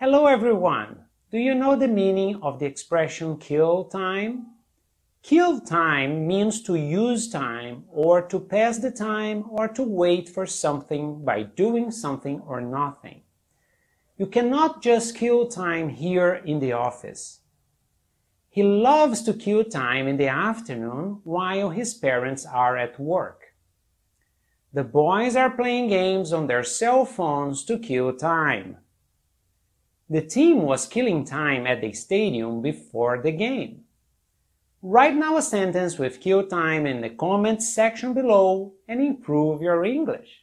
Hello everyone! Do you know the meaning of the expression kill time? Kill time means to use time or to pass the time or to wait for something by doing something or nothing. You cannot just kill time here in the office. He loves to kill time in the afternoon while his parents are at work. The boys are playing games on their cell phones to kill time. The team was killing time at the stadium before the game. Write now a sentence with kill time in the comments section below and improve your English.